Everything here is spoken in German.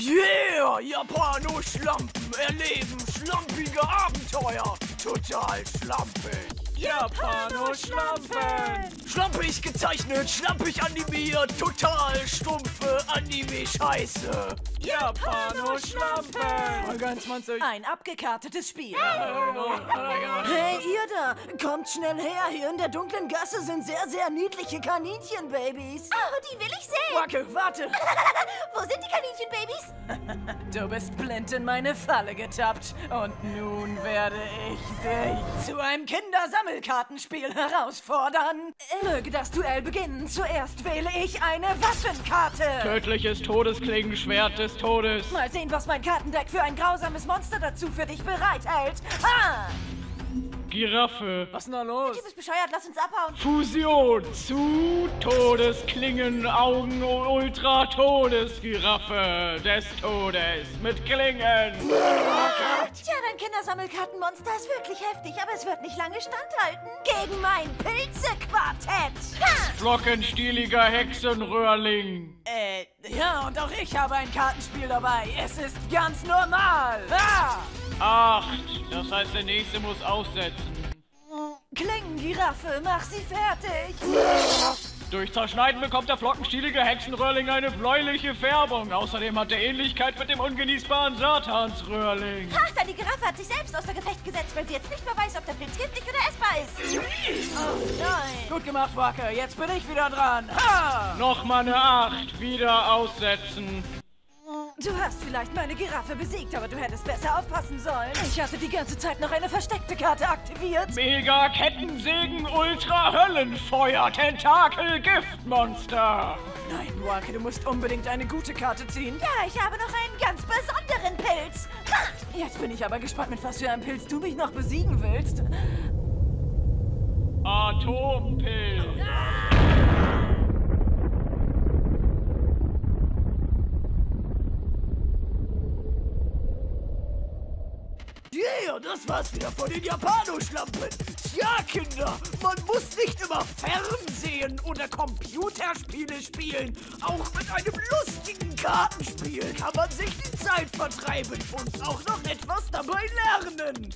Yeah, Japano-Schlampen erleben schlampige Abenteuer. Total schlampig. Japano-Schlampen. Schlampig gezeichnet, schlampig animiert, total stumpfe Anime-Scheiße. Japano-Schlampen. Folge 21. Ein abgekartetes Spiel. Hey, ihr da! Kommt schnell her! Hier in der dunklen Gasse sind sehr, sehr niedliche Kaninchenbabys. Oh, die will ich sehen. Wacke, warte! Wo sind die Kaninchenbabys? Du bist blind in meine Falle getappt. Und nun werde ich dich zu einem Kindersammelkartenspiel herausfordern. Möge das Duell beginnen. Zuerst wähle ich eine Waffenkarte. Tödliches Todesklingenschwert des Todes. Mal sehen, was mein Kartendeck für ein grausames Monster dazu für dich bereithält. Ah! Giraffe. Was ist denn da los? Du bist bescheuert, lass uns abhauen. Fusion zu Todesklingen Augen Ultra Todesgiraffe des Todes mit Klingen. Kindersammelkartenmonster ist wirklich heftig, aber es wird nicht lange standhalten. Gegen mein Pilzequartett. Flockenstieliger Hexenröhrling. Äh, ja, und auch ich habe ein Kartenspiel dabei. Es ist ganz normal. Ah! Acht. Das heißt, der nächste muss aussetzen. Klingengiraffe, mach sie fertig. Durch Zerschneiden bekommt der flockenstielige Hexenröhrling eine bläuliche Färbung. Außerdem hat er Ähnlichkeit mit dem ungenießbaren Satansröhrling. Ach, deine Giraffe hat sich selbst außer Gefecht gesetzt, weil sie jetzt nicht mehr weiß, ob der Pilz giftig oder essbar ist. Oh nein. Gut gemacht, Wacke. Jetzt bin ich wieder dran. Ha! Nochmal eine Acht. Wieder aussetzen. Du hast vielleicht meine Giraffe besiegt, aber du hättest besser aufpassen sollen. Ich hatte die ganze Zeit noch eine versteckte Karte aktiviert. Mega Kettensägen Ultra Höllenfeuer Tentakel Giftmonster. Nein, Wacke, du musst unbedingt eine gute Karte ziehen. Ja, ich habe noch einen ganz besonderen Pilz. Ha! Jetzt bin ich aber gespannt, mit was für einem Pilz du mich noch besiegen willst. Atompilz. Yeah, das war's wieder von den Japano-Schlampen. Ja, Kinder, man muss nicht immer Fernsehen oder Computerspiele spielen. Auch mit einem lustigen Kartenspiel kann man sich die Zeit vertreiben und auch noch etwas dabei lernen.